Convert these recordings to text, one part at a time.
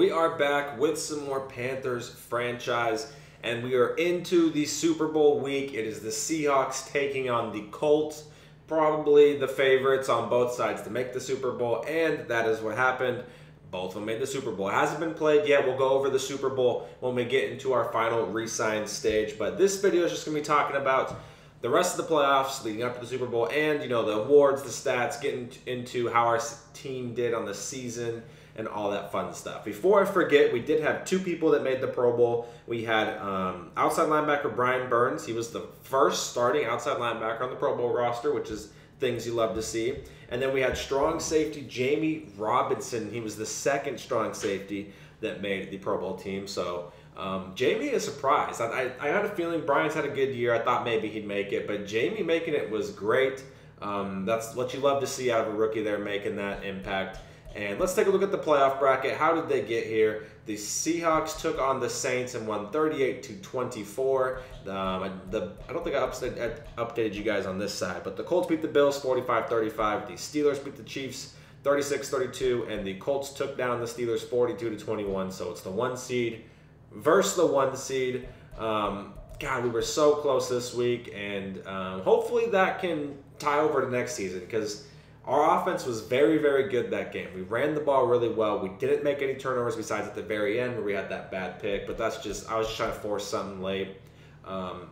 We are back with some more Panthers franchise, and we are into the Super Bowl week. It is the Seahawks taking on the Colts, probably the favorites on both sides to make the Super Bowl, and that is what happened. Both of them made the Super Bowl. It hasn't been played yet. We'll go over the Super Bowl when we get into our final re-sign stage. But this video is just going to be talking about the rest of the playoffs leading up to the Super Bowl and, you know, the awards, the stats, getting into how our team did on the season and all that fun stuff. Before I forget, we did have two people that made the Pro Bowl. We had um, outside linebacker Brian Burns. He was the first starting outside linebacker on the Pro Bowl roster, which is things you love to see. And then we had strong safety Jammie Robinson. He was the second strong safety that made the Pro Bowl team. So um, Jammie is surprised. I, I, I, had a feeling Brian's had a good year. I thought maybe he'd make it, but Jammie making it was great. Um, that's what you love to see out of a rookie there making that impact. And let's take a look at the playoff bracket. How did they get here? The Seahawks took on the Saints and won 38 to 24. Um, the, I don't think I updated, updated you guys on this side, but the Colts beat the Bills 45 35. The Steelers beat the Chiefs 36 32, and the Colts took down the Steelers 42 to 21. So it's the one seed versus the one seed. Um, God, we were so close this week, and um, hopefully that can tie over to next season because our offense was very, very good that game. We ran the ball really well. We didn't make any turnovers besides at the very end where we had that bad pick, but that's just, I was just trying to force something late. Um,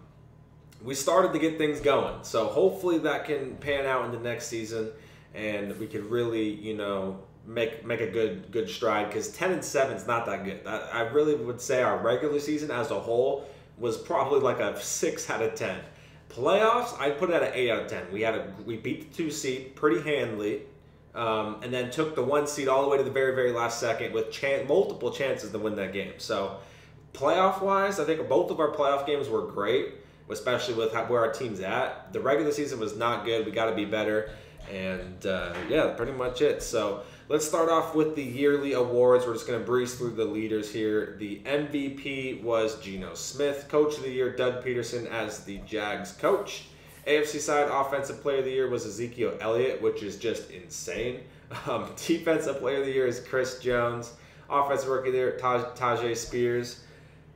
we started to get things going. So hopefully that can pan out in the next season and we could really, you know, make make a good good stride because 10 and 7 is not that good. I, I really would say our regular season as a whole was probably like a 6 out of 10. Playoffs, I'd put it at an 8 out of 10. We had a we beat the two seed pretty handily. Um, and then took the one seed all the way to the very, very last second with chan- multiple chances to win that game. So, playoff wise, I think both of our playoff games were great, especially with how, where our team's at. The regular season was not good. We got to be better. And uh, yeah, pretty much it. So, Let's start off with the yearly awards. We're just going to breeze through the leaders here. The MVP was Geno Smith. Coach of the Year, Doug Pederson as the Jags coach. AFC side Offensive Player of the Year was Ezekiel Elliott, which is just insane. Um, defensive Player of the Year is Chris Jones. Offensive Rookie of the Year, Taj- Tyjae Spears.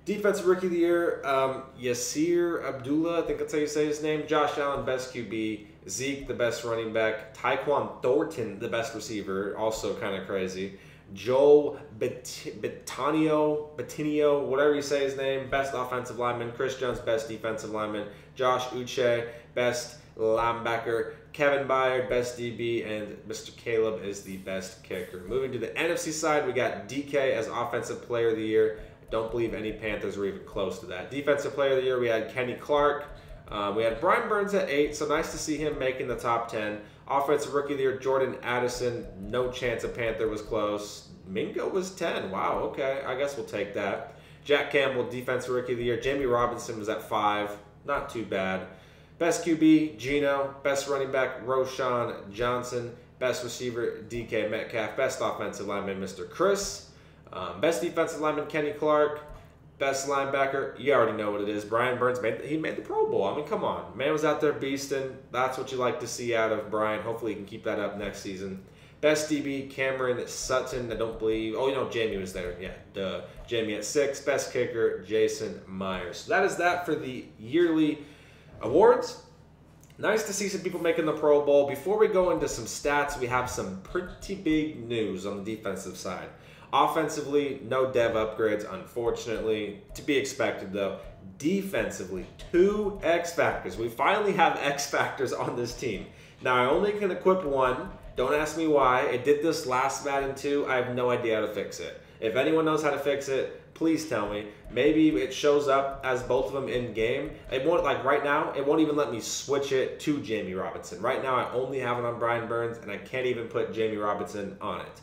Defensive Rookie of the Year, um, Yasir Abdullah, I think that's how you say his name. Josh Allen, best QB. Zeke, the best running back. Tyquan Thornton, the best receiver, also kind of crazy. Joe Bitonio, Bitonio, whatever you say his name, best offensive lineman. Chris Jones, best defensive lineman. Josh Uche, best linebacker. Kevin Byard, best DB, and Mr. Caleb is the best kicker. Moving to the NFC side, we got DK as Offensive Player of the Year. Don't believe any Panthers were even close to that. Defensive Player of the Year, we had Kenny Clark. Um, we had Brian Burns at eight, so nice to see him making the top ten. Offensive Rookie of the Year, Jordan Addison. No chance a Panther was close. Mingo was 10. Wow, okay. I guess we'll take that. Jack Campbell, Defensive Rookie of the Year. Jammie Robinson was at 5. Not too bad. Best QB, Geno. Best running back, Roschon Johnson. Best receiver, DK Metcalf. Best offensive lineman, Mr. Chris. Um, best defensive lineman, Kenny Clark. Best linebacker, you already know what it is. Brian Burns made he made the Pro Bowl. I mean, come on, man was out there beasting. That's what you like to see out of Brian. Hopefully, he can keep that up next season. Best DB, Cameron Sutton. I don't believe. Oh, you know, Jammie was there. Yeah, duh. Jammie at six. Best kicker, Jason Myers. So that is that for the yearly awards. Nice to see some people making the Pro Bowl. Before we go into some stats, we have some pretty big news on the defensive side. Offensively, no dev upgrades, unfortunately. To be expected, though. Defensively, two X Factors. We finally have X Factors on this team. Now, I only can equip one. Don't ask me why. It did this last Madden 2. I have no idea how to fix it. If anyone knows how to fix it, please tell me. Maybe it shows up as both of them in game. It won't like right now. It won't even let me switch it to Jammie Robinson. Right now, I only have it on Brian Burns, and I can't even put Jammie Robinson on it.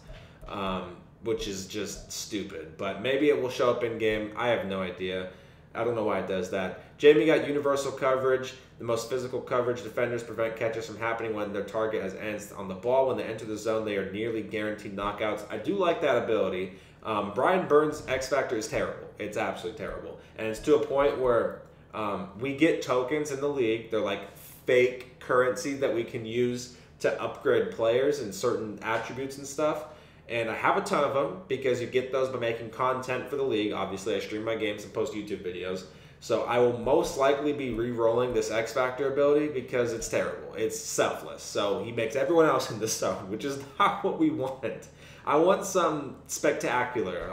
Um, which is just stupid. But maybe it will show up in game. I have no idea. I don't know why it does that. Jammie got universal coverage. The most physical coverage defenders prevent catches from happening when their target has ends on the ball. When they enter the zone, they are nearly guaranteed knockouts. I do like that ability. Um, Brian Burns' X Factor is terrible. It's absolutely terrible. And it's to a point where um, we get tokens in the league. They're like fake currency that we can use to upgrade players and certain attributes and stuff And I have a ton of them because you get those by making content for the league. Obviously, I stream my games and post YouTube videos. So I will most likely be re-rolling this X Factor ability because it's terrible. It's selfless. So he makes everyone else in the zone, which is not what we want. I want some spectacular.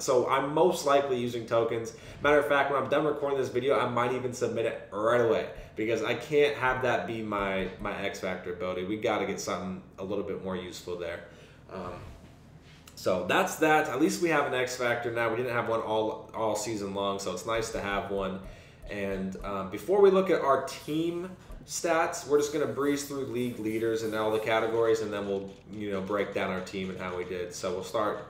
So I'm most likely using tokens. Matter of fact, when I'm done recording this video, I might even submit it right away because I can't have that be my my X Factor ability. We got to get something a little bit more useful there. Um, so that's that. At least we have an X Factor now. We didn't have one all all season long, so it's nice to have one. And um, before we look at our team stats, we're just gonna breeze through league leaders and all the categories, and then we'll you know break down our team and how we did. So we'll start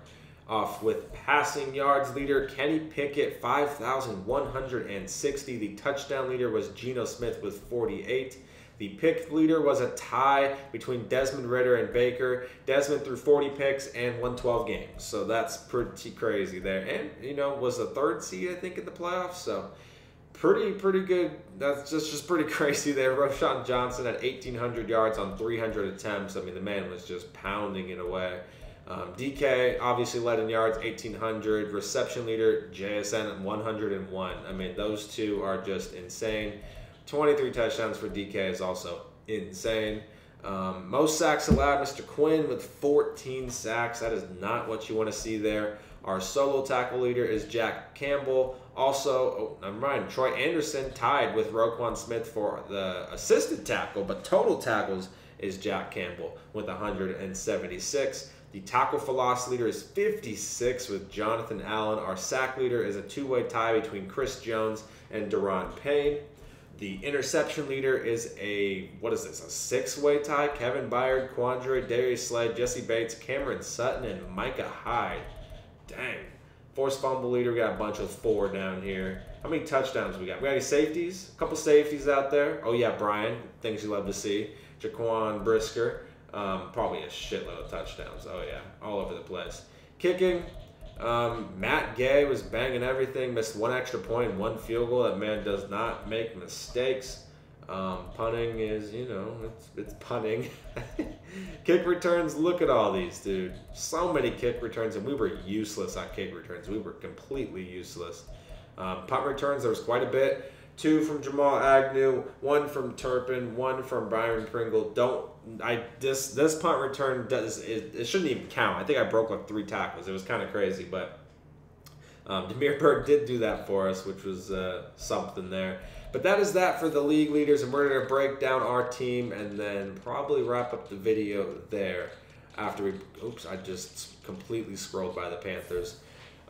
off with passing yards leader Kenny Pickett, 5,160. The touchdown leader was Geno Smith with 48. The pick leader was a tie between Desmond Ridder and Baker. Desmond threw 40 picks and won 12 games. So that's pretty crazy there. And, you know, was a third seed, I think, in the playoffs. So pretty, pretty good. That's just, just pretty crazy there. Roschon Johnson had 1,800 yards on 300 attempts. I mean, the man was just pounding it away. Um, DK obviously led in yards, 1,800. Reception leader, JSN, 101. I mean, those two are just insane. 23 touchdowns for DK is also insane. Um, most sacks allowed, Mr. Quinn with 14 sacks. That is not what you want to see there. Our solo tackle leader is Jack Campbell. Also, oh, never mind, Troy Anderson tied with Roquan Smith for the assisted tackle, but total tackles is Jack Campbell with 176. The tackle for loss leader is 56 with Jonathan Allen. Our sack leader is a two way tie between Chris Jones and Daron Payne. The interception leader is a, what is this, a six way tie? Kevin Byard, Quandre, Darius Slay, Jessie Bates, Cameron Sutton, and Micah Hyde. Dang. Forced fumble leader, we got a bunch of four down here. How many touchdowns we got? We got any safeties? A couple safeties out there. Oh, yeah, Brian. Things you love to see. Jaquan Brisker. Um, probably a shitload of touchdowns. Oh, yeah. All over the place. Kicking, um, Matt Gay was banging everything, missed one extra point, one field goal. That man does not make mistakes. Um, punting is, you know, it's, it's punting. kick returns, look at all these, dude. So many kick returns, and we were useless on kick returns. We were completely useless. Um, punt returns, there was quite a bit. Two from Jamal Agnew, one from Turpin, one from Byron Pringle. Don't I this this punt return does it, it shouldn't even count. I think I broke like three tackles. It was kind of crazy, but um, Damiere Byrd did do that for us, which was uh, something there. But that is that for the league leaders, and we're gonna break down our team and then probably wrap up the video there after we. Oops, I just completely scrolled by the Panthers.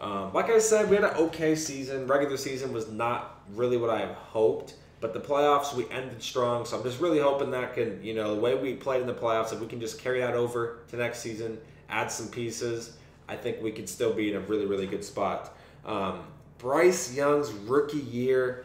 Um, like I said, we had an okay season. Regular season was not really what I hoped. But the playoffs, we ended strong. So I'm just really hoping that can, you know, the way we played in the playoffs, if we can just carry that over to next season, add some pieces, I think we could still be in a really, really good spot. Um, Bryce Young's rookie year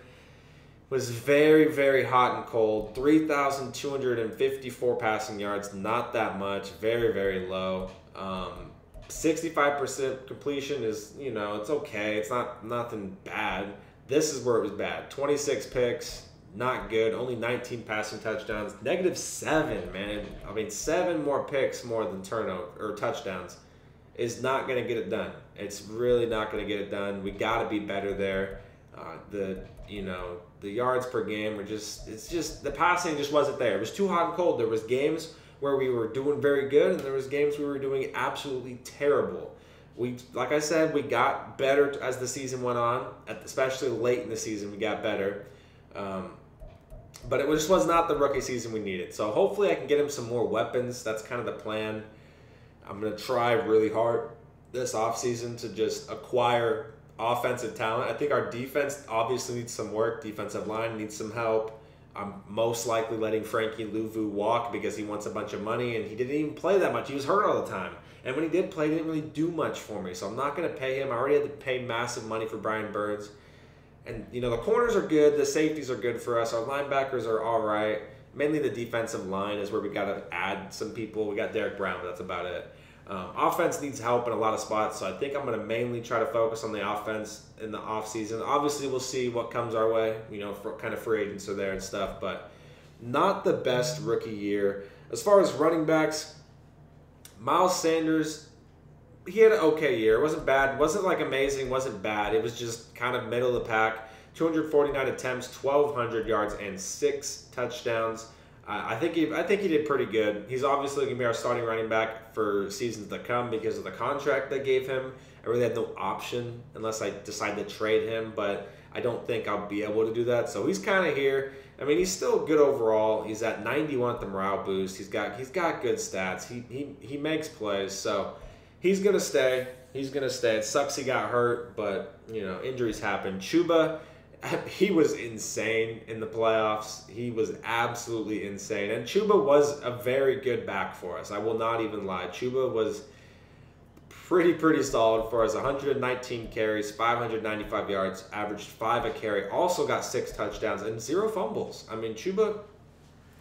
was very, very hot and cold. 3,254 passing yards, not that much, very, very low. Um, 65% completion is, you know, it's okay. It's not nothing bad. This is where it was bad. 26 picks, not good. Only 19 passing touchdowns. Negative seven, man. I mean, seven more picks more than turnover or touchdowns is not going to get it done. It's really not going to get it done. We got to be better there. Uh, the you know the yards per game were just it's just the passing just wasn't there. It was too hot and cold. There was games where we were doing very good, and there was games we were doing absolutely terrible we like I said, we got better as the season went on. Especially late in the season, we got better. Um, but it just was not the rookie season we needed. So hopefully, I can get him some more weapons. That's kind of the plan. I'm gonna try really hard this offseason to just acquire offensive talent. I think our defense obviously needs some work. Defensive line needs some help. I'm most likely letting Frankie Luvu walk because he wants a bunch of money and he didn't even play that much. He was hurt all the time. And when he did play, he didn't really do much for me. So I'm not going to pay him. I already had to pay massive money for Brian Burns. And, you know, the corners are good. The safeties are good for us. Our linebackers are all right. Mainly the defensive line is where we got to add some people. We got Derrick Brown, but that's about it. Um, offense needs help in a lot of spots, so I think I'm going to mainly try to focus on the offense in the offseason. Obviously, we'll see what comes our way. You know, for kind of free agents are there and stuff, but not the best rookie year. As far as running backs, Miles Sanders he had an okay year. It wasn't bad. wasn't like amazing. wasn't bad. It was just kind of middle of the pack. 249 attempts, 1,200 yards, and six touchdowns. I think he, I think he did pretty good. He's obviously going to be our starting running back for seasons to come because of the contract they gave him. I really had no option unless I decide to trade him, but I don't think I'll be able to do that. So he's kind of here. I mean, he's still good overall. He's at 91 at the morale boost. He's got he's got good stats. He he he makes plays. So he's gonna stay. He's gonna stay. It sucks he got hurt, but you know injuries happen. Chuba, he was insane in the playoffs. He was absolutely insane. And Chuba was a very good back for us. I will not even lie. Chuba was pretty pretty solid for us 119 carries 595 yards averaged five a carry also got six touchdowns and zero fumbles i mean chuba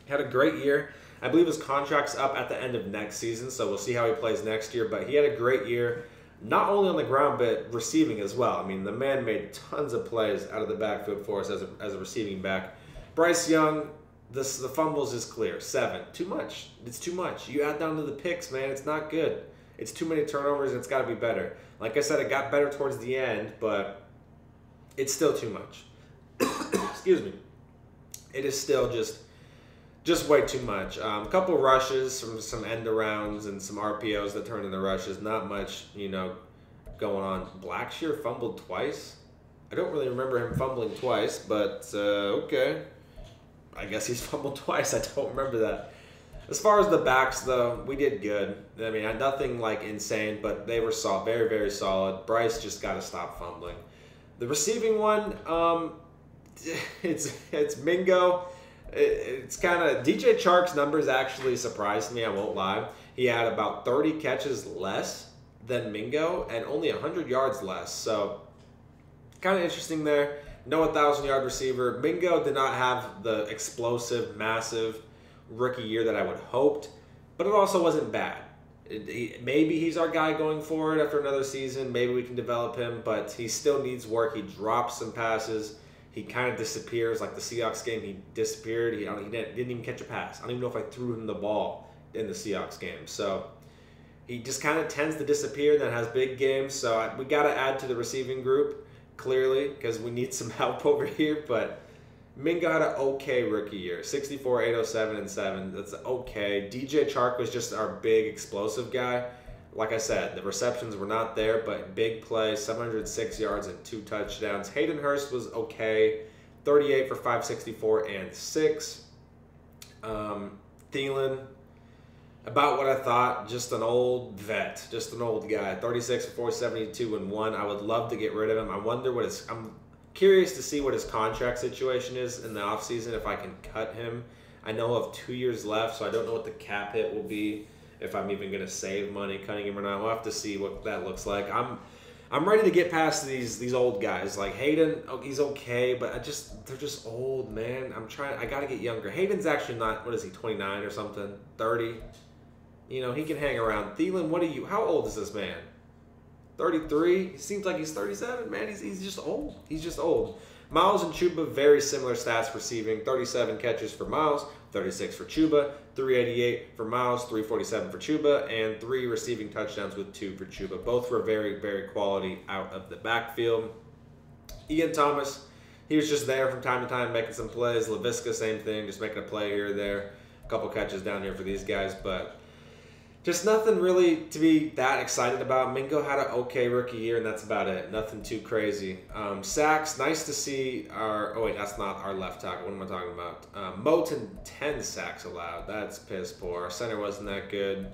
had a great year i believe his contract's up at the end of next season so we'll see how he plays next year but he had a great year not only on the ground but receiving as well i mean the man made tons of plays out of the backfield for us as a, as a receiving back bryce young this, the fumbles is clear seven too much it's too much you add down to the picks man it's not good it's too many turnovers. It's got to be better. Like I said, it got better towards the end, but it's still too much. Excuse me. It is still just just way too much. A um, couple rushes, from some end arounds, and some RPOs that turned into rushes. Not much, you know, going on. Blackshear fumbled twice. I don't really remember him fumbling twice, but uh, okay. I guess he's fumbled twice. I don't remember that. As far as the backs, though, we did good. I mean, nothing like insane, but they were solid, very, very solid. Bryce just got to stop fumbling. The receiving one, um, it's it's Mingo. It's kind of DJ Chark's numbers actually surprised me. I won't lie. He had about 30 catches less than Mingo and only 100 yards less. So kind of interesting there. No 1,000 yard receiver. Mingo did not have the explosive, massive rookie year that I would hoped, but it also wasn't bad. Maybe he's our guy going forward after another season. Maybe we can develop him, but he still needs work. He drops some passes. He kind of disappears, like the Seahawks game. He disappeared. He, he didn't, even catch a pass. I don't even know if I threw him the ball in the Seahawks game. So he just kind of tends to disappear. Then has big games. So I, we got to add to the receiving group clearly because we need some help over here. But Mingo had an okay rookie year 64, 807, and 7. That's okay. DJ Chark was just our big explosive guy. Like I said, the receptions were not there, but big play 706 yards and two touchdowns. Hayden Hurst was okay 38 for 564 and 6. Um, Thielen, about what I thought, just an old vet, just an old guy. 36 for 472 and 1. I would love to get rid of him. I wonder what his. I'm curious to see what his contract situation is in the offseason, if I can cut him. I know of two years left, so I don't know what the cap hit will be, if I'm even going to save money cutting him or not. We'll have to see what that looks like. I'm I'm ready to get past these these old guys. Like Hayden, oh, he's okay, but I just they're just old, man. I'm trying. I got to get younger. Hayden's actually not. What is he? 29 or something? 30. You know, he can hang around. Thielen, what are you? How old is this man? 33. He seems like he's 37, man. He's, he's just old. He's just old. Miles and Chuba, very similar stats receiving 37 catches for Miles, 36 for Chuba, 388 for Miles, 347 for Chuba, and three receiving touchdowns with two for Chuba. Both were very, very quality out of the backfield. Ian Thomas, he was just there from time to time making some plays. Laviska, same thing, just making a play here or there. A couple catches down here for these guys, but just nothing really to be that excited about. Mingo had an okay rookie year, and that's about it. Nothing too crazy. Um, sacks, nice to see our. Oh wait, that's not our left tackle. What am I talking about? Um, Moton ten sacks allowed. That's piss poor. Our center wasn't that good.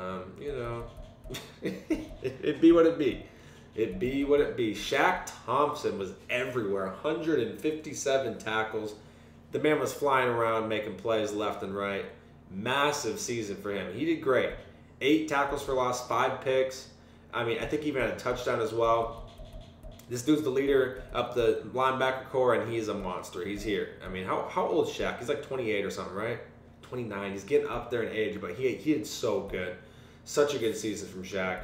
Um, you know, it'd be what it be. It'd be what it be. Shaq Thompson was everywhere. 157 tackles. The man was flying around making plays left and right massive season for him. He did great. Eight tackles for loss, five picks. I mean, I think he even had a touchdown as well. This dude's the leader up the linebacker core, and he's a monster. He's here. I mean, how, how old is Shaq? He's like 28 or something, right? 29. He's getting up there in age, but he, he did so good. Such a good season from Shaq.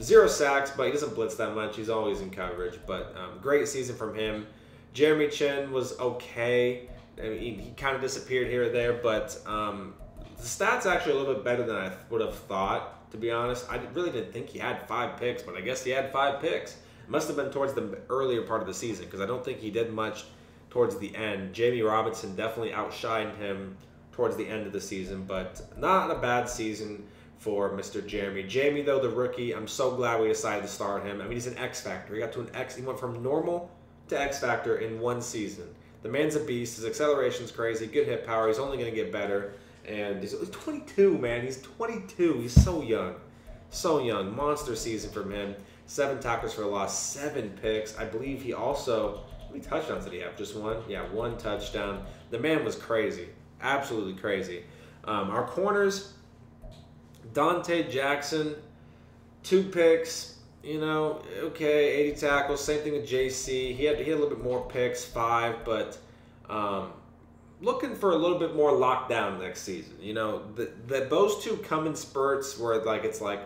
Zero sacks, but he doesn't blitz that much. He's always in coverage, but um, great season from him. Jeremy Chinn was okay. I mean, he, he kind of disappeared here or there, but um, the stats actually a little bit better than I would have thought. to be honest. I really didn't think he had five picks, but I guess he had five picks. It must have been towards the earlier part of the season because I don't think he did much towards the end. Jammie Robinson definitely outshined him towards the end of the season, but not a bad season for Mr. Jeremy. Jammie, though, the rookie, I'm so glad we decided to start him. I mean, he's an X Factor. He got to an X. He went from normal to X Factor in one season. The man's a beast. His acceleration's crazy. Good hit power. He's only going to get better. And he's 22, man. He's 22. He's so young. So young. Monster season from him. Seven tackles for a loss. Seven picks. I believe he also. How many touchdowns did he have? Just one? Yeah, one touchdown. The man was crazy. Absolutely crazy. Um, our corners, Donte Jackson, two picks. You know, okay, 80 tackles. Same thing with JC. He had he had a little bit more picks, five, but um, looking for a little bit more lockdown next season. You know, that those two come in spurts where like it's like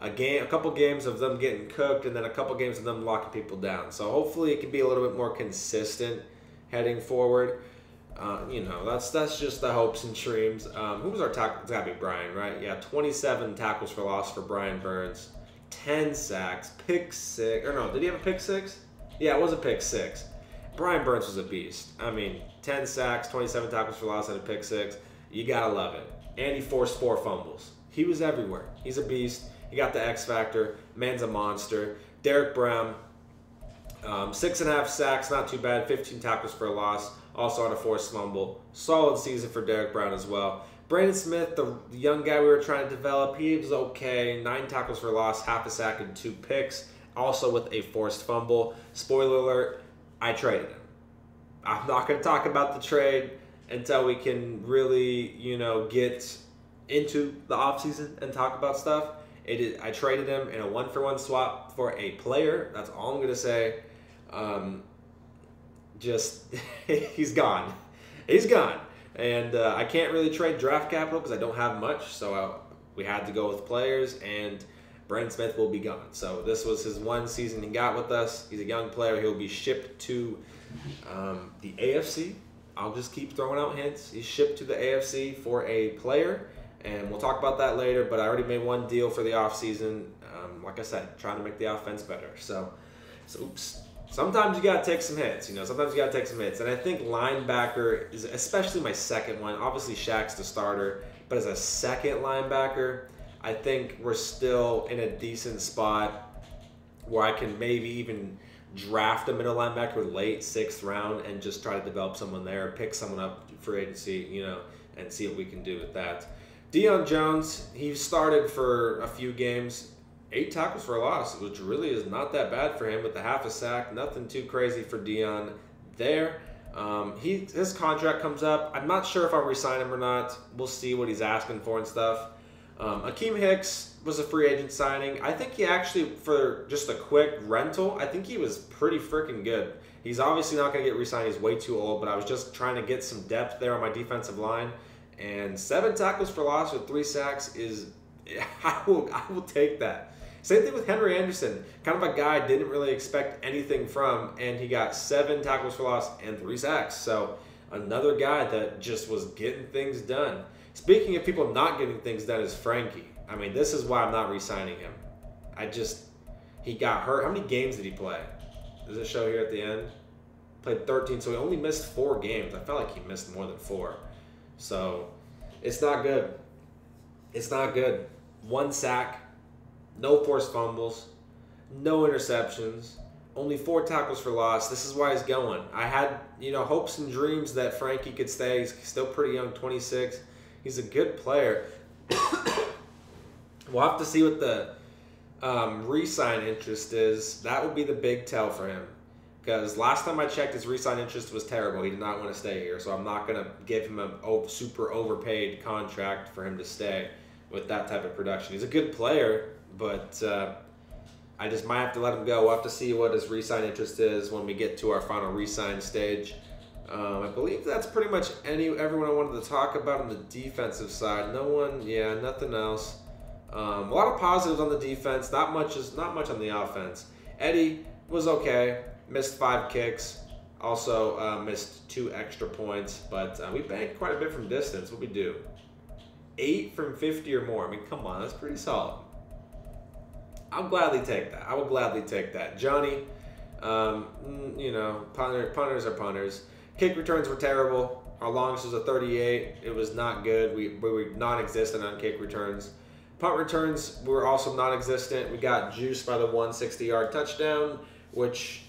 a game, a couple games of them getting cooked, and then a couple games of them locking people down. So hopefully it can be a little bit more consistent heading forward. Uh, you know, that's that's just the hopes and dreams. Um, who was our tackle? It's gotta be Brian, right? Yeah, 27 tackles for loss for Brian Burns, 10 sacks, pick six. Or no, did he have a pick six? Yeah, it was a pick six. Brian Burns was a beast. I mean, 10 sacks, 27 tackles for loss, and a pick six. You gotta love it. And he forced four fumbles. He was everywhere. He's a beast. He got the X factor. Man's a monster. Derrick Brown, um, six and a half sacks, not too bad. 15 tackles for a loss also on a forced fumble. Solid season for Derrick Brown as well. Brandon Smith, the young guy we were trying to develop, he was okay. Nine tackles for loss, half a sack, and two picks. Also with a forced fumble. Spoiler alert, I traded him. I'm not going to talk about the trade until we can really, you know, get into the offseason and talk about stuff. It is, I traded him in a one for one swap for a player. That's all I'm going to say. Um, just he's gone. He's gone, and uh, I can't really trade draft capital because I don't have much. So I, we had to go with players, and Brandon Smith will be gone. So this was his one season he got with us. He's a young player. He'll be shipped to um, the AFC. I'll just keep throwing out hints. He's shipped to the AFC for a player, and we'll talk about that later. But I already made one deal for the offseason. Um, like I said, trying to make the offense better. So, so oops sometimes you gotta take some hits. You know, sometimes you gotta take some hits. And I think linebacker is especially my second one. Obviously, Shaq's the starter, but as a second linebacker, I think we're still in a decent spot where I can maybe even draft a middle linebacker late sixth round and just try to develop someone there, pick someone up for agency, you know, and see what we can do with that. Deion Jones, he started for a few games eight tackles for a loss, which really is not that bad for him with the half a sack. Nothing too crazy for Deion there. Um, he his contract comes up. I'm not sure if I'll resign him or not. We'll see what he's asking for and stuff. Um, Akiem Hicks was a free agent signing. I think he actually, for just a quick rental, I think he was pretty freaking good. He's obviously not going to get re-signed. He's way too old. But I was just trying to get some depth there on my defensive line, and seven tackles for loss with three sacks is I will I will take that. Same thing with Henry Anderson, kind of a guy I didn't really expect anything from, and he got seven tackles for loss and three sacks. So another guy that just was getting things done. Speaking of people not getting things done, is Frankie. I mean, this is why I'm not re-signing him. I just he got hurt. How many games did he play? Does it show here at the end? Played 13, so he only missed four games. I felt like he missed more than four. So it's not good. It's not good. One sack, no forced fumbles, no interceptions, only four tackles for loss. This is why he's going. I had, you know, hopes and dreams that Frankie could stay. He's still pretty young, 26. He's a good player. we'll have to see what the um, re-sign interest is. That would be the big tell for him. Because last time I checked, his re-sign interest was terrible. He did not want to stay here, so I'm not going to give him a super overpaid contract for him to stay with that type of production. He's a good player, but uh, I just might have to let him go. We'll have to see what his resign interest is when we get to our final resign stage. Um, I believe that's pretty much any everyone I wanted to talk about on the defensive side. No one, yeah, nothing else. Um, a lot of positives on the defense. Not much is not much on the offense. Eddie was okay. Missed five kicks. Also uh, missed two extra points, but uh, we banked quite a bit from distance. What we do? Eight from fifty or more. I mean, come on, that's pretty solid. I'll gladly take that. I will gladly take that. Johnny, um, you know, punter, punters are punters. Kick returns were terrible. Our longest was a 38. It was not good. We, we were non-existent on kick returns. Punt returns were also non-existent. We got juiced by the 160-yard touchdown, which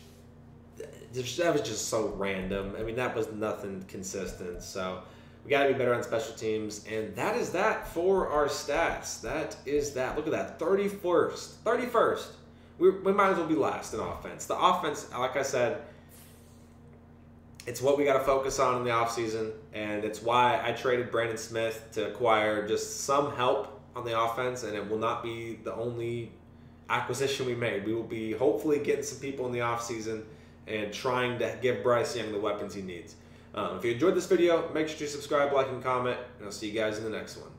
that was just so random. I mean, that was nothing consistent. So we got to be better on special teams, and that is that for our stats. That is that. Look at that, 31st, 31st. We, we might as well be last in offense. The offense, like I said, it's what we got to focus on in the offseason, and it's why I traded Brandon Smith to acquire just some help on the offense, and it will not be the only acquisition we made. We will be hopefully getting some people in the offseason and trying to give Bryce Young the weapons he needs. Um, if you enjoyed this video, make sure to subscribe, like, and comment, and I'll see you guys in the next one.